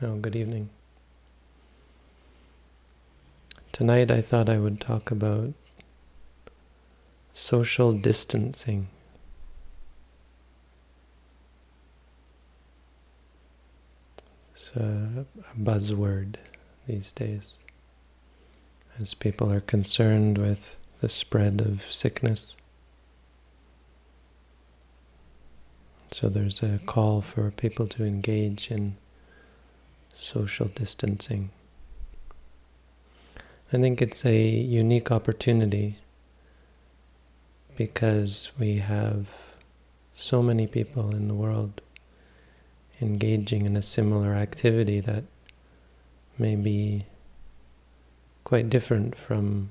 Oh, good evening. Tonight I thought I would talk about social distancing. It's a, a buzzword these days as people are concerned with the spread of sickness. So there's a call for people to engage in social distancing. I think it's a unique opportunity because we have so many people in the world engaging in a similar activity that may be quite different from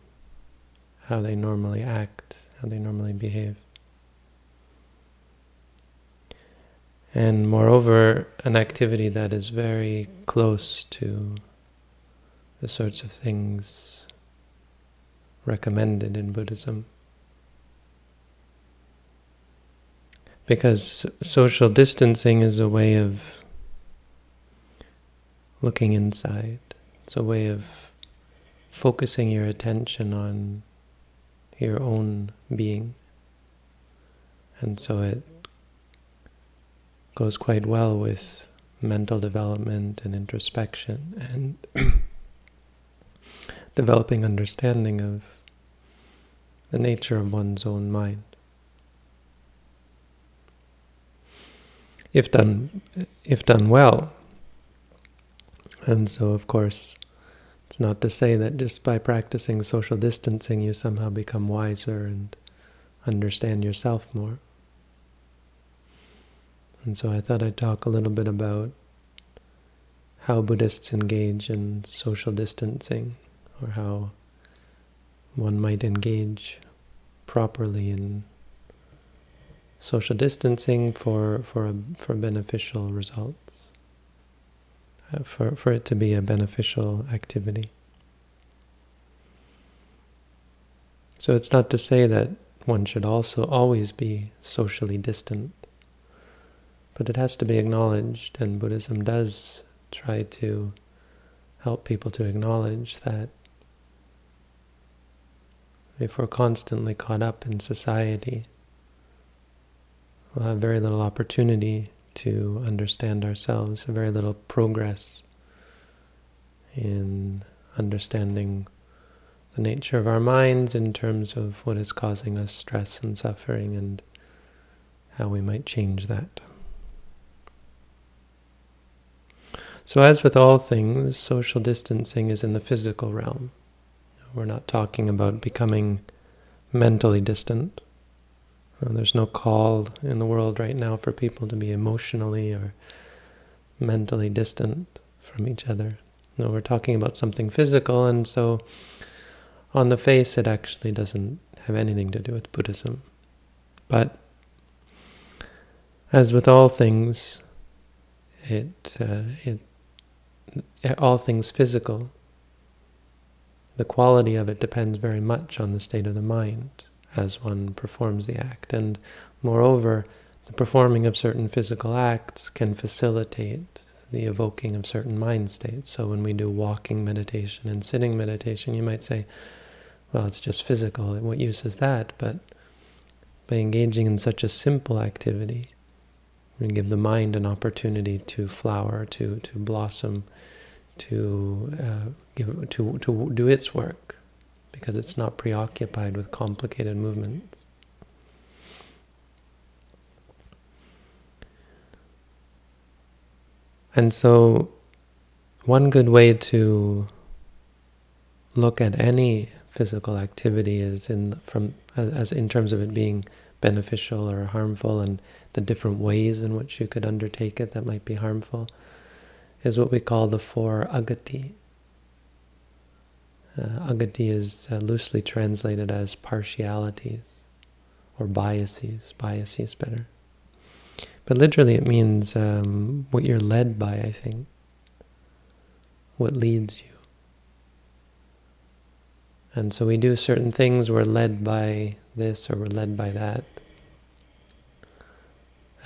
how they normally act, how they normally behave. And moreover, an activity that is very close to the sorts of things recommended in Buddhism. Because social distancing is a way of looking inside. It's a way of focusing your attention on your own being. And so it goes quite well with mental development and introspection and developing understanding of the nature of one's own mind. If done, if done well, and so of course, it's not to say that just by practicing social distancing you somehow become wiser and understand yourself more. And so I thought I'd talk a little bit about how Buddhists engage in social distancing, or how one might engage properly in social distancing for for a, for beneficial results, uh, for for it to be a beneficial activity. So it's not to say that one should also always be socially distant. But it has to be acknowledged, and Buddhism does try to help people to acknowledge that if we're constantly caught up in society, we'll have very little opportunity to understand ourselves, very little progress in understanding the nature of our minds in terms of what is causing us stress and suffering and how we might change that. So as with all things, social distancing is in the physical realm. We're not talking about becoming mentally distant. there's no call in the world right now for people to be emotionally or mentally distant from each other. No, we're talking about something physical, and so on the face it actually doesn't have anything to do with Buddhism. But as with all things, it uh, it all things physical, the quality of it depends very much on the state of the mind as one performs the act. And moreover, the performing of certain physical acts can facilitate the evoking of certain mind states. So when we do walking meditation and sitting meditation, you might say, well, it's just physical. What use is that? But by engaging in such a simple activity, we give the mind an opportunity to flower, to, to blossom, to uh, give to to do its work because it's not preoccupied with complicated movements. And so, one good way to look at any physical activity is in from as, as in terms of it being beneficial or harmful, and the different ways in which you could undertake it that might be harmful is what we call the four agati. Uh, agati is uh, loosely translated as partialities or biases. Biases better. But literally it means um, what you're led by, I think. What leads you. And so we do certain things, we're led by this or we're led by that.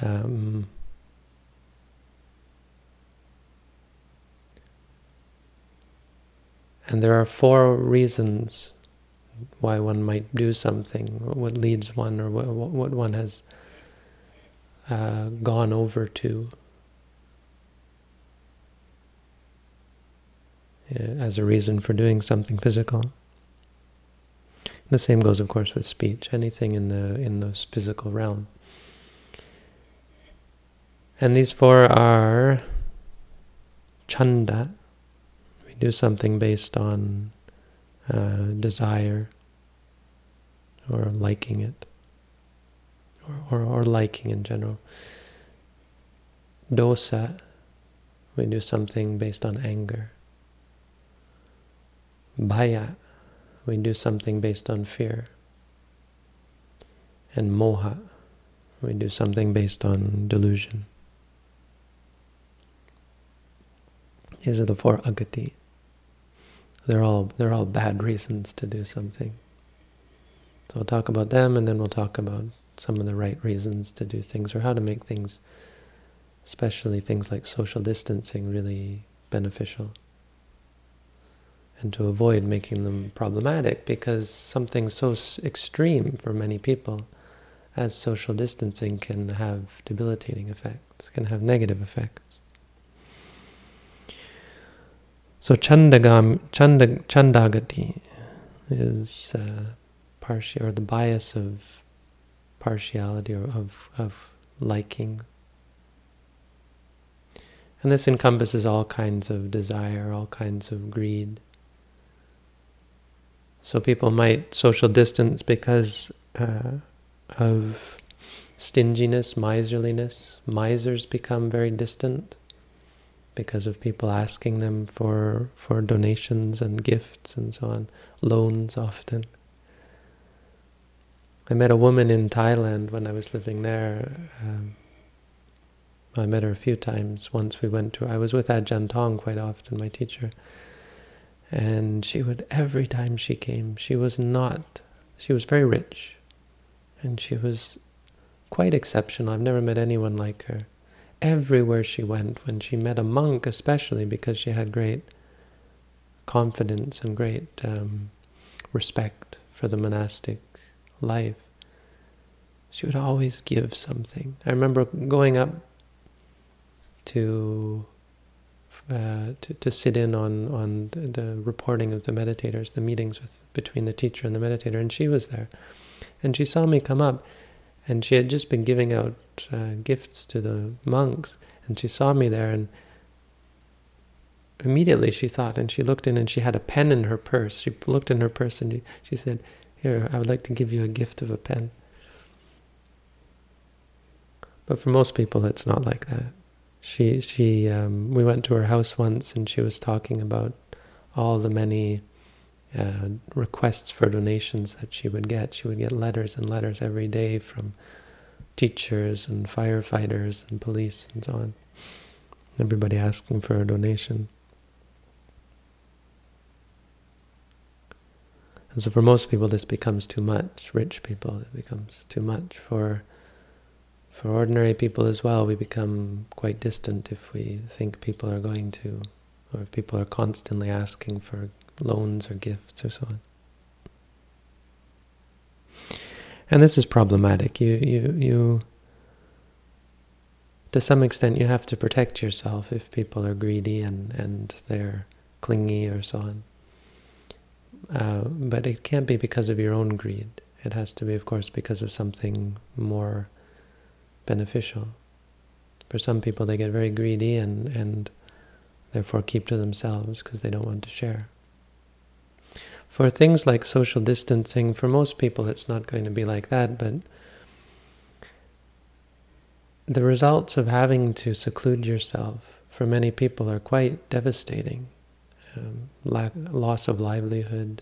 Um, And there are four reasons why one might do something, what leads one, or what, what one has uh, gone over to as a reason for doing something physical. The same goes, of course, with speech. Anything in the in the physical realm. And these four are chanda. We do something based on uh, desire or liking it, or, or, or liking in general. Dosa, we do something based on anger. Bhaya, we do something based on fear. And moha, we do something based on delusion. These are the four agati. They're all they're all bad reasons to do something. So we'll talk about them and then we'll talk about some of the right reasons to do things or how to make things, especially things like social distancing, really beneficial. And to avoid making them problematic because something so extreme for many people as social distancing can have debilitating effects, can have negative effects. So chandagam, chanda, chandagati is uh, partial, or the bias of partiality or of, of liking. And this encompasses all kinds of desire, all kinds of greed. So people might social distance because uh, of stinginess, miserliness. Misers become very distant because of people asking them for for donations and gifts and so on, loans often. I met a woman in Thailand when I was living there. Um, I met her a few times. Once we went to, I was with Ajahn Tong quite often, my teacher. And she would, every time she came, she was not, she was very rich. And she was quite exceptional. I've never met anyone like her everywhere she went, when she met a monk especially, because she had great confidence and great um, respect for the monastic life, she would always give something. I remember going up to uh, to, to sit in on on the, the reporting of the meditators, the meetings with between the teacher and the meditator, and she was there, and she saw me come up, and she had just been giving out uh, gifts to the monks, and she saw me there, and immediately she thought, and she looked in, and she had a pen in her purse. She looked in her purse, and she said, "Here, I would like to give you a gift of a pen." But for most people, it's not like that. She, she, um, we went to her house once, and she was talking about all the many uh, requests for donations that she would get. She would get letters and letters every day from teachers and firefighters and police and so on. Everybody asking for a donation. And so for most people this becomes too much. Rich people, it becomes too much. For for ordinary people as well, we become quite distant if we think people are going to, or if people are constantly asking for loans or gifts or so on. And this is problematic. You, you, you, to some extent, you have to protect yourself if people are greedy and, and they're clingy or so on. Uh, but it can't be because of your own greed. It has to be, of course, because of something more beneficial. For some people, they get very greedy and, and therefore keep to themselves because they don't want to share. For things like social distancing, for most people it's not going to be like that, but the results of having to seclude yourself for many people are quite devastating. Um, lack, loss of livelihood,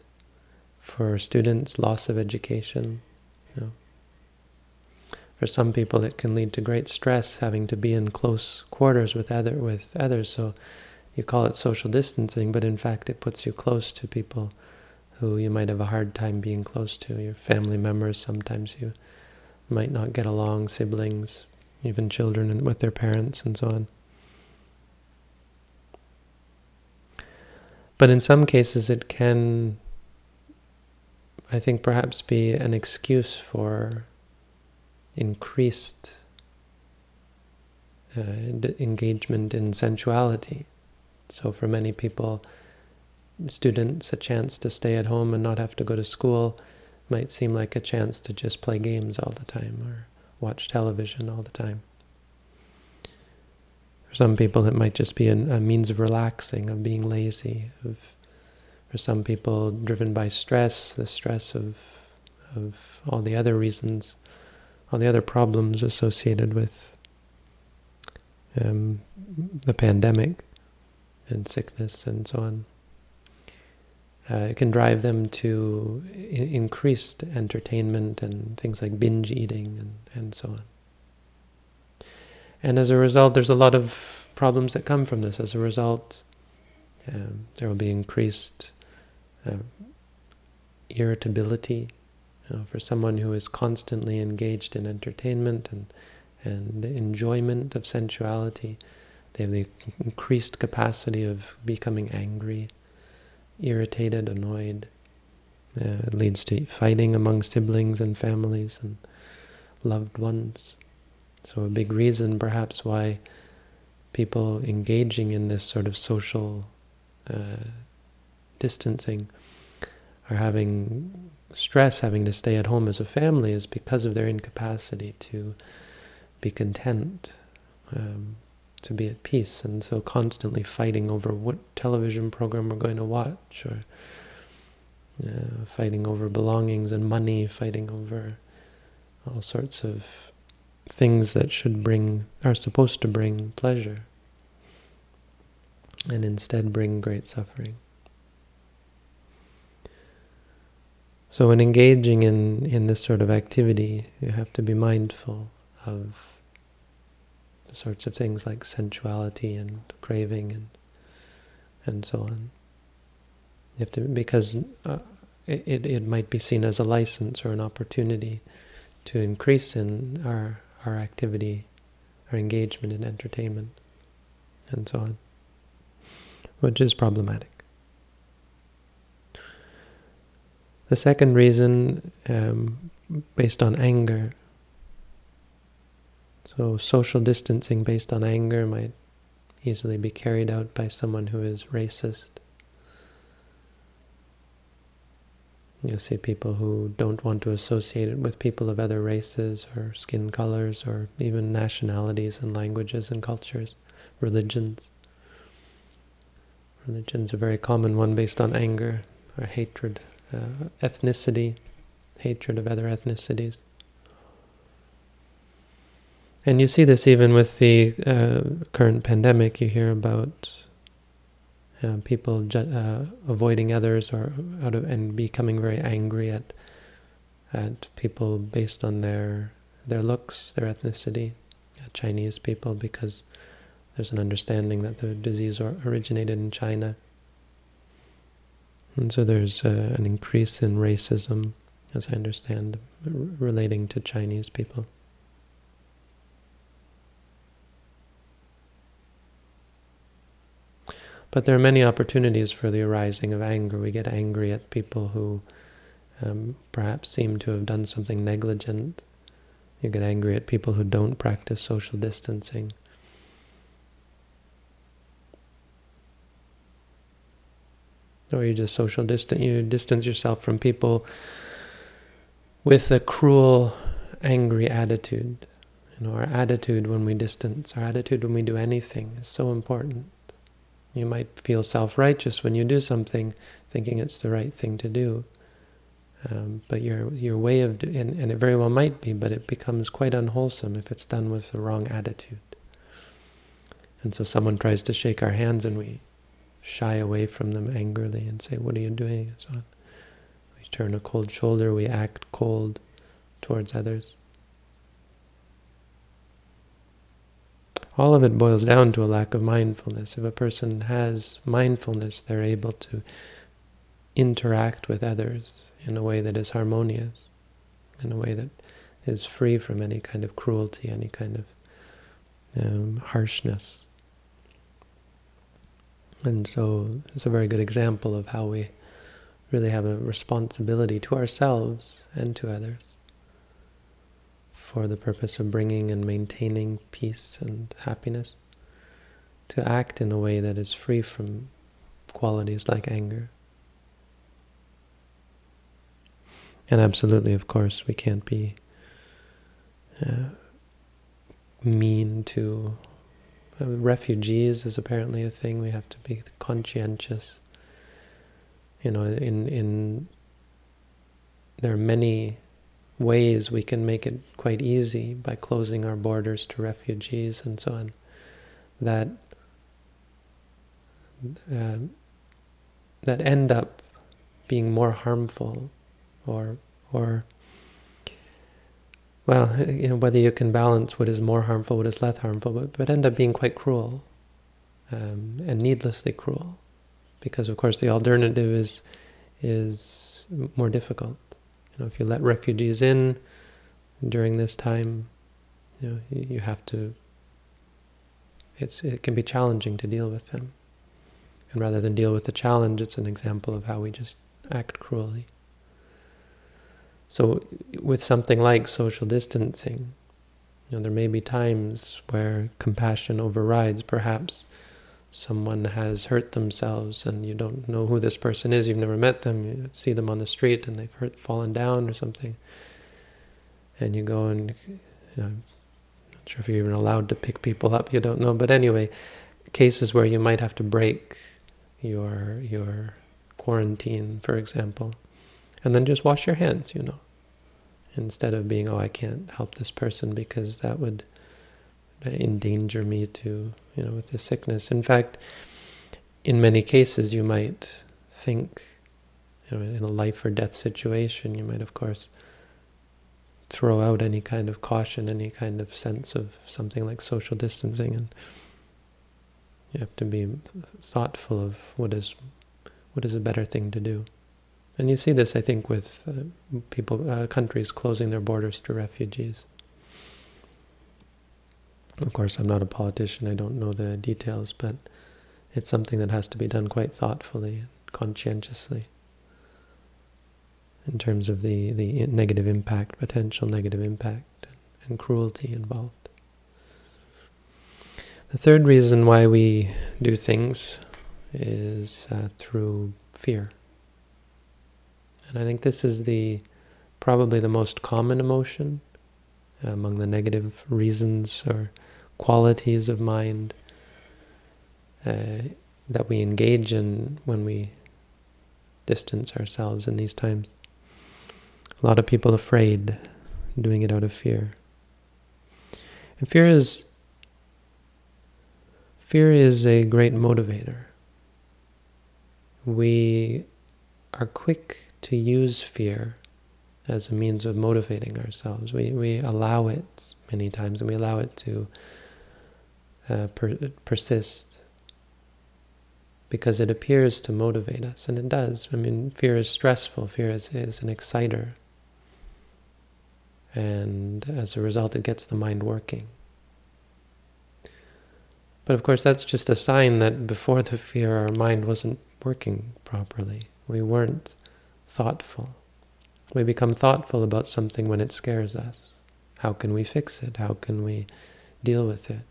for students, loss of education. For some people, it can lead to great stress, having to be in close quarters with other with others. So you call it social distancing, but in fact, it puts you close to people who you might have a hard time being close to, your family members, sometimes you might not get along, siblings, even children with their parents and so on. But in some cases, it can, I think, perhaps be an excuse for increased uh, engagement in sensuality. So for many people, students, a chance to stay at home and not have to go to school might seem like a chance to just play games all the time or watch television all the time. For some people, it might just be a, a means of relaxing, of being lazy. Of, for some people, driven by stress, the stress of of all the other reasons, all the other problems associated with um, the pandemic and sickness and so on. Uh, it can drive them to increased entertainment and things like binge eating and, and so on. And as a result, there's a lot of problems that come from this. As a result, um, there will be increased uh, irritability. You know, for someone who is constantly engaged in entertainment and, and enjoyment of sensuality, they have the increased capacity of becoming angry, irritated, annoyed. Uh, it leads to fighting among siblings and families and loved ones. So a big reason perhaps why people engaging in this sort of social uh, distancing are having stress, having to stay at home as a family is because of their incapacity to be content, um, to be at peace, and so constantly fighting over what television program we're going to watch, or uh, fighting over belongings and money, fighting over all sorts of things that should bring, are supposed to bring pleasure, and instead bring great suffering. So when engaging in, in this sort of activity, you have to be mindful of the sorts of things like sensuality and craving and and so on. You have to because uh, it it might be seen as a license or an opportunity to increase in our our activity, our engagement in entertainment, and so on, which is problematic. The second reason, um, based on anger, so social distancing based on anger might easily be carried out by someone who is racist. You'll see people who don't want to associate it with people of other races or skin colors or even nationalities and languages and cultures, religions. Religion's a very common one based on anger or hatred, uh, ethnicity, hatred of other ethnicities. And you see this even with the uh, current pandemic. You hear about uh, people uh, avoiding others or out of and becoming very angry at at people based on their their looks, their ethnicity, Chinese people, because there's an understanding that the disease originated in China. And so there's uh, an increase in racism, as I understand, relating to Chinese people. But there are many opportunities for the arising of anger. We get angry at people who um, perhaps seem to have done something negligent. You get angry at people who don't practice social distancing. Or you just social distance, you distance yourself from people with a cruel, angry attitude. You know, our attitude when we distance, our attitude when we do anything is so important. You might feel self-righteous when you do something, thinking it's the right thing to do. Um, but your your way of, do, and, and it very well might be, but it becomes quite unwholesome if it's done with the wrong attitude. And so someone tries to shake our hands and we shy away from them angrily and say, what are you doing? And so on. We turn a cold shoulder, we act cold towards others. all of it boils down to a lack of mindfulness. If a person has mindfulness, they're able to interact with others in a way that is harmonious, in a way that is free from any kind of cruelty, any kind of um, harshness. And so it's a very good example of how we really have a responsibility to ourselves and to others for the purpose of bringing and maintaining peace and happiness, to act in a way that is free from qualities like anger. And absolutely, of course, we can't be uh, mean to refugees is apparently a thing. We have to be conscientious. You know, in in there are many ways we can make it quite easy by closing our borders to refugees and so on. That uh, that end up being more harmful or or well, you know, whether you can balance what is more harmful, what is less harmful, but, but end up being quite cruel um, and needlessly cruel, because of course the alternative is is more difficult. You know, if you let refugees in during this time, you know, you, you have to. It's it can be challenging to deal with them, and rather than deal with the challenge, it's an example of how we just act cruelly. So with something like social distancing, you know, there may be times where compassion overrides. Perhaps someone has hurt themselves and you don't know who this person is, you've never met them, you see them on the street and they've hurt, fallen down or something. And you go and, you know, I'm not sure if you're even allowed to pick people up, you don't know. But anyway, cases where you might have to break your, your quarantine, for example and then just wash your hands, you know, instead of being, oh, I can't help this person because that would endanger me to, you know, with the sickness. In fact, in many cases, you might think, you know, in a life or death situation, you might, of course, throw out any kind of caution, any kind of sense of something like social distancing, and you have to be thoughtful of what is what is a better thing to do. And you see this, I think, with uh, people, uh, countries closing their borders to refugees. Of course, I'm not a politician, I don't know the details, but it's something that has to be done quite thoughtfully and conscientiously in terms of the, the negative impact, potential negative impact, and cruelty involved. The third reason why we do things is uh, through fear. And I think this is the probably the most common emotion among the negative reasons or qualities of mind uh, that we engage in when we distance ourselves in these times. A lot of people afraid, doing it out of fear. And fear is fear is a great motivator. We are quick to use fear as a means of motivating ourselves. We, we allow it many times and we allow it to uh, per persist because it appears to motivate us, and it does. I mean, fear is stressful, fear is, is an exciter. And as a result, it gets the mind working. But of course, that's just a sign that before the fear, our mind wasn't working properly. We weren't thoughtful. We become thoughtful about something when it scares us. How can we fix it? How can we deal with it?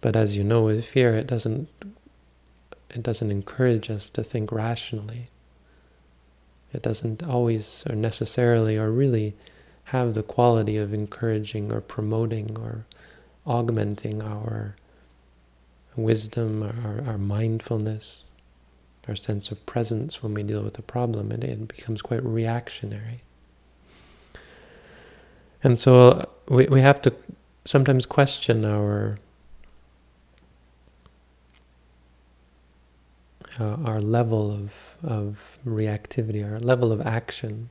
But as you know, with fear, it doesn't it doesn't encourage us to think rationally. It doesn't always or necessarily or really have the quality of encouraging or promoting or augmenting our wisdom, our, our mindfulness our sense of presence when we deal with a problem, and it becomes quite reactionary. And so we, we have to sometimes question our uh, our level of, of reactivity, our level of action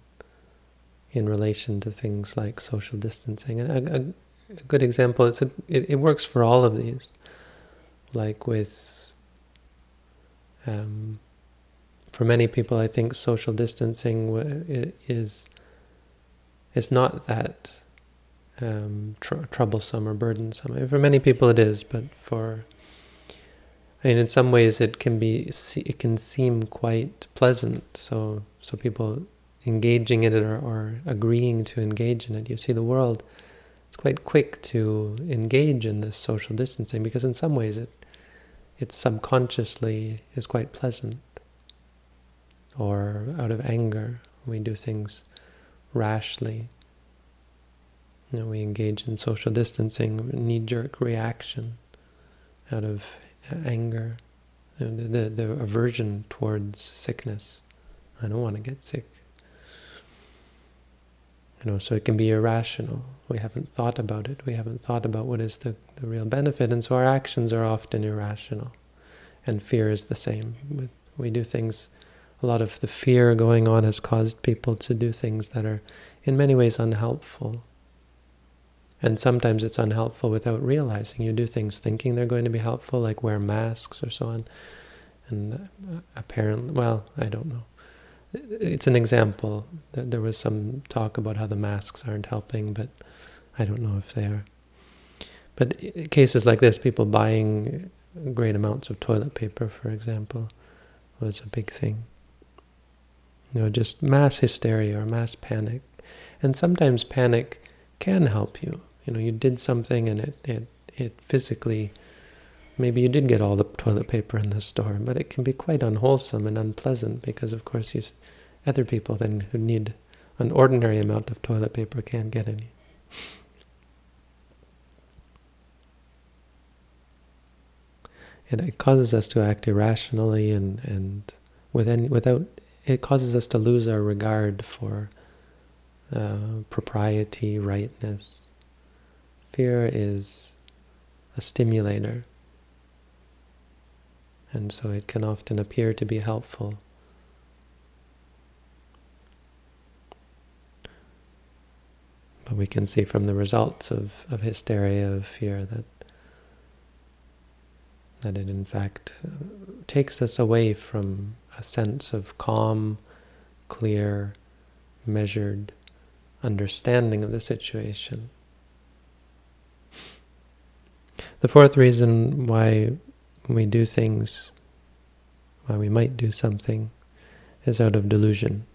in relation to things like social distancing. And a, a, a good example, it's a, it, it works for all of these, like with um, for many people, I think social distancing is is not that um, tr troublesome or burdensome. For many people it is, but for I mean, in some ways it can be it can seem quite pleasant. So so people engaging in it or, or agreeing to engage in it. You see, the world it's quite quick to engage in this social distancing because in some ways it it subconsciously is quite pleasant. Or out of anger, we do things rashly. You know, we engage in social distancing, knee-jerk reaction out of uh, anger, the, the, the aversion towards sickness. I don't want to get sick. You know, so it can be irrational. We haven't thought about it. We haven't thought about what is the, the real benefit, and so our actions are often irrational. And fear is the same. We do things. A lot of the fear going on has caused people to do things that are, in many ways, unhelpful. And sometimes it's unhelpful without realizing. You do things thinking they're going to be helpful, like wear masks or so on. And uh, apparently, well, I don't know. It's an example. There was some talk about how the masks aren't helping, but I don't know if they are. But cases like this, people buying great amounts of toilet paper, for example, was a big thing. You know, just mass hysteria or mass panic. And sometimes panic can help you. You know, you did something and it, it, it physically, maybe you did get all the toilet paper in the store, but it can be quite unwholesome and unpleasant because, of course, you, other people then who need an ordinary amount of toilet paper can't get any. And it causes us to act irrationally and, and with any, without, it causes us to lose our regard for uh, propriety, rightness, Fear is a stimulator, and so it can often appear to be helpful. But we can see from the results of, of hysteria, of fear, that that it in fact takes us away from a sense of calm, clear, measured understanding of the situation. The fourth reason why we do things, why we might do something, is out of delusion.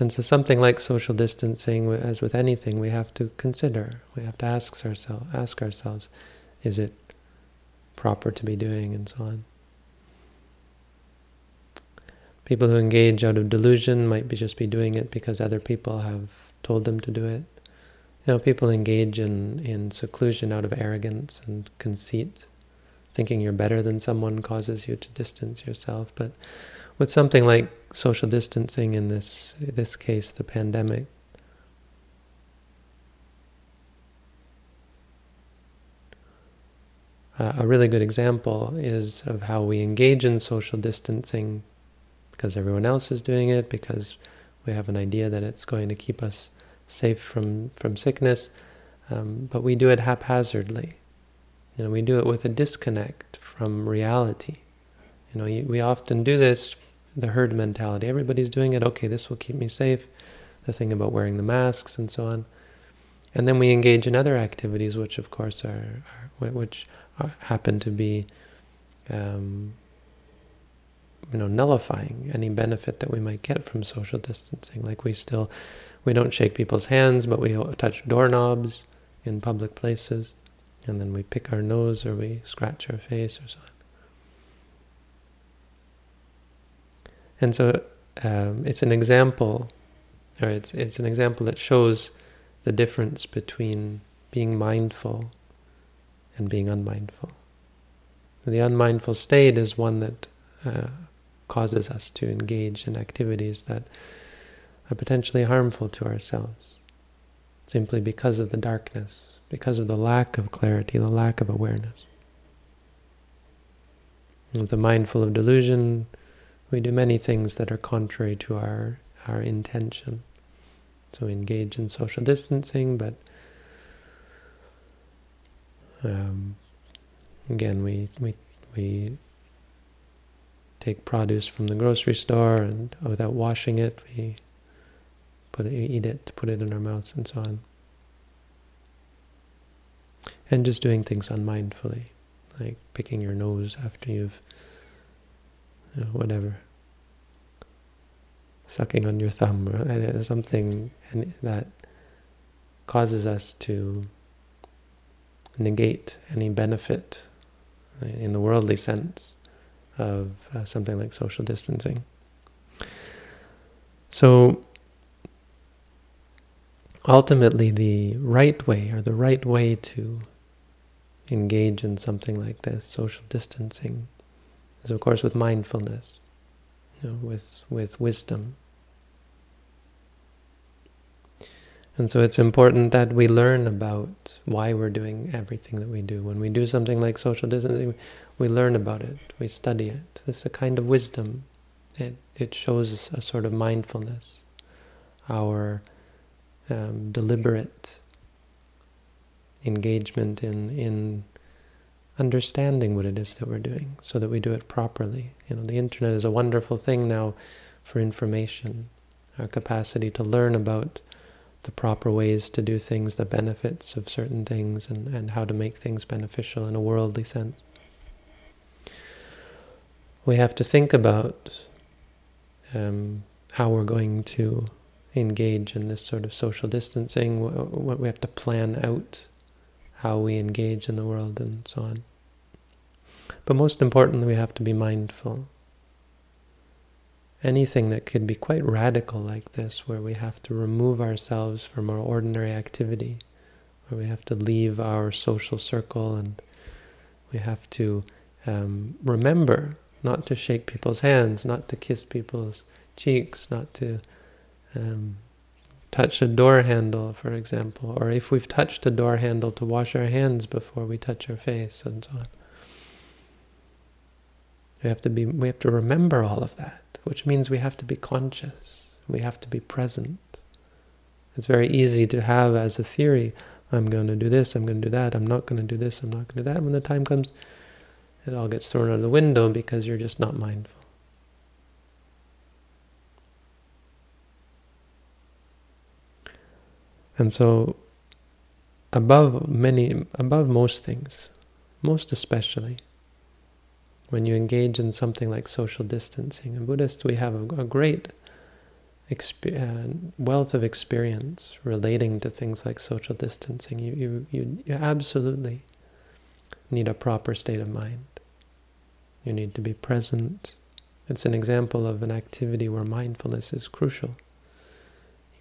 And so something like social distancing, as with anything, we have to consider. We have to ask ourselves, ask ourselves, is it proper to be doing, and so on. People who engage out of delusion might be just be doing it because other people have told them to do it. You know, people engage in, in seclusion out of arrogance and conceit. Thinking you're better than someone causes you to distance yourself. But with something like social distancing in this, this case, the pandemic, uh, a really good example is of how we engage in social distancing because everyone else is doing it, because we have an idea that it's going to keep us safe from, from sickness, um, but we do it haphazardly. You know, we do it with a disconnect from reality. You know, we often do this, the herd mentality. Everybody's doing it, okay, this will keep me safe. The thing about wearing the masks and so on. And then we engage in other activities, which of course are, are which are, happen to be, um, you know, nullifying any benefit that we might get from social distancing. Like we still we don't shake people's hands, but we touch doorknobs in public places. And then we pick our nose or we scratch our face or so on. And so um, it's an example, or it's, it's an example that shows the difference between being mindful and being unmindful. The unmindful state is one that uh, causes us to engage in activities that are potentially harmful to ourselves, simply because of the darkness, because of the lack of clarity, the lack of awareness. With the mindful of delusion, we do many things that are contrary to our, our intention. So we engage in social distancing, but um, again, we, we, we take produce from the grocery store and without washing it, we put it, eat it, to put it in our mouths, and so on. And just doing things unmindfully, like picking your nose after you've, you know, whatever, sucking on your thumb, or something that causes us to negate any benefit in the worldly sense of uh, something like social distancing. So ultimately the right way or the right way to engage in something like this, social distancing, is of course with mindfulness, you know, with, with wisdom. And so it's important that we learn about why we're doing everything that we do. When we do something like social distancing, we learn about it, we study it. It's a kind of wisdom. It, it shows a sort of mindfulness, our um, deliberate engagement in, in understanding what it is that we're doing so that we do it properly. You know, the internet is a wonderful thing now for information, our capacity to learn about the proper ways to do things, the benefits of certain things, and, and how to make things beneficial in a worldly sense. We have to think about um, how we're going to engage in this sort of social distancing, what we have to plan out how we engage in the world and so on. But most importantly, we have to be mindful anything that could be quite radical like this, where we have to remove ourselves from our ordinary activity, where we have to leave our social circle and we have to um, remember not to shake people's hands, not to kiss people's cheeks, not to um, touch a door handle, for example, or if we've touched a door handle, to wash our hands before we touch our face, and so on. We have to be, we have to remember all of that which means we have to be conscious, we have to be present. It's very easy to have as a theory, I'm going to do this, I'm going to do that, I'm not going to do this, I'm not going to do that. When the time comes, it all gets thrown out of the window because you're just not mindful. And so, above many, above most things, most especially, when you engage in something like social distancing. In Buddhists, we have a, great uh, wealth of experience relating to things like social distancing. You, you, you, you absolutely need a proper state of mind. You need to be present. It's an example of an activity where mindfulness is crucial.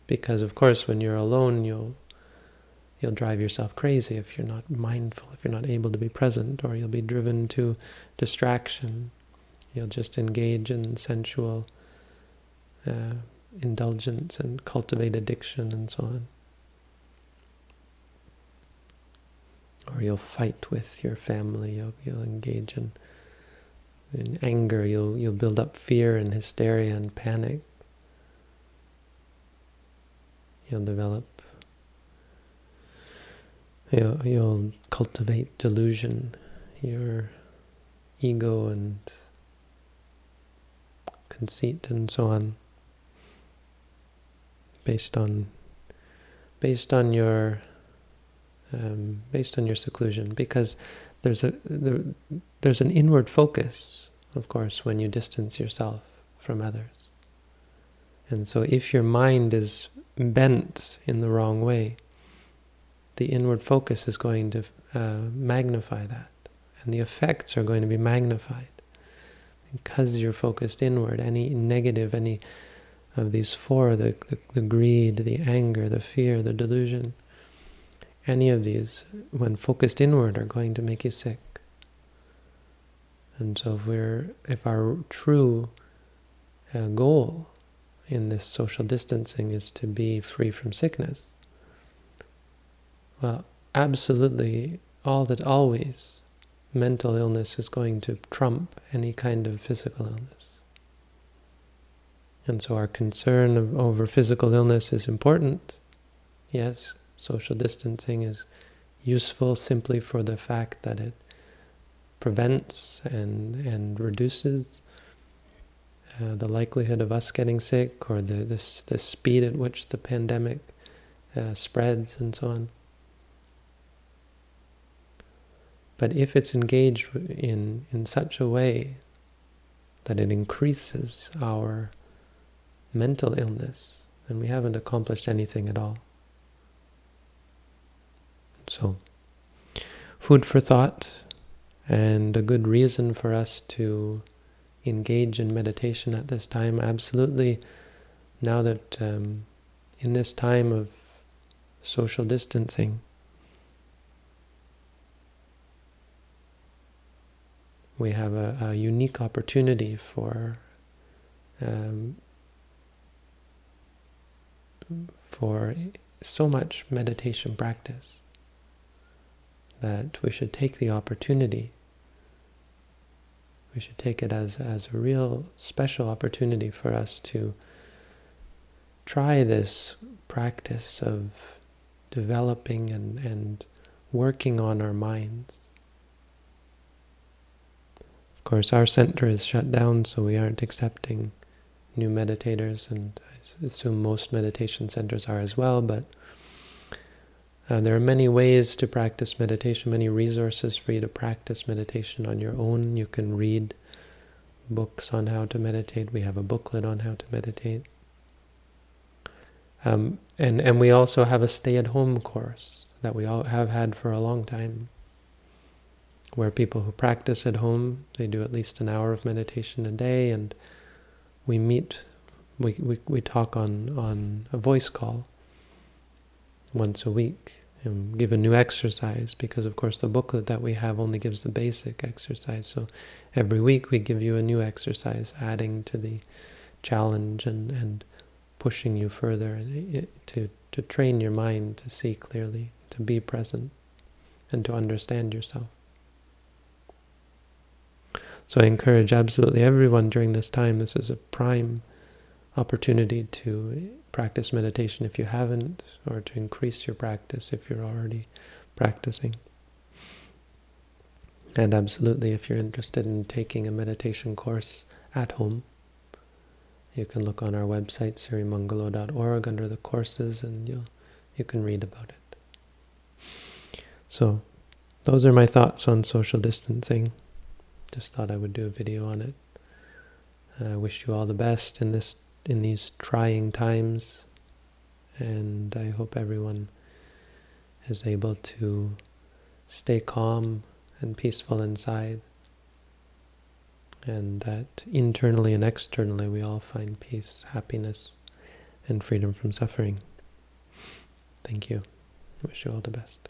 Because, of course, when you're alone, you'll you'll drive yourself crazy if you're not mindful, if you're not able to be present, or you'll be driven to distraction. You'll just engage in sensual uh, indulgence and cultivate addiction and so on. Or you'll fight with your family, you'll, you'll engage in, in anger, you'll, you'll build up fear and hysteria and panic. You'll develop You'll, you'll cultivate delusion, your ego and conceit and so on, based on based on your um, based on your seclusion, because there's a there, there's an inward focus, of course, when you distance yourself from others. And so, if your mind is bent in the wrong way, the inward focus is going to uh, magnify that. And the effects are going to be magnified. Because you're focused inward, any negative, any of these four, the, the, the greed, the anger, the fear, the delusion, any of these, when focused inward, are going to make you sick. And so if we're, if our true uh, goal in this social distancing is to be free from sickness, well, absolutely, all that always, mental illness is going to trump any kind of physical illness. And so our concern of, over physical illness is important. Yes, social distancing is useful simply for the fact that it prevents and, and reduces uh, the likelihood of us getting sick or the, the, the speed at which the pandemic uh, spreads and so on. But if it's engaged in, in such a way that it increases our mental illness, then we haven't accomplished anything at all. So, food for thought and a good reason for us to engage in meditation at this time. Absolutely, now that um, in this time of social distancing, we have a, a unique opportunity for um, for so much meditation practice that we should take the opportunity we should take it as, as a real special opportunity for us to try this practice of developing and, and working on our minds. Of course, our center is shut down, so we aren't accepting new meditators, and I assume most meditation centers are as well, but uh, there are many ways to practice meditation, many resources for you to practice meditation on your own. You can read books on how to meditate. We have a booklet on how to meditate. Um, and, and we also have a stay-at-home course that we all have had for a long time, where people who practice at home, they do at least an hour of meditation a day, and we meet, we, we, we talk on, on a voice call once a week and give a new exercise because of course the booklet that we have only gives the basic exercise so every week we give you a new exercise adding to the challenge and, and pushing you further to, to train your mind to see clearly, to be present and to understand yourself. So I encourage absolutely everyone during this time, this is a prime opportunity to practice meditation if you haven't, or to increase your practice if you're already practicing. And absolutely, if you're interested in taking a meditation course at home, you can look on our website, sirimangalo.org, under the courses, and you you can read about it. So, those are my thoughts on social distancing. Just thought I would do a video on it. I wish you all the best in this in these trying times, and I hope everyone is able to stay calm and peaceful inside, and that internally and externally we all find peace, happiness, and freedom from suffering. Thank you. Wish you all the best.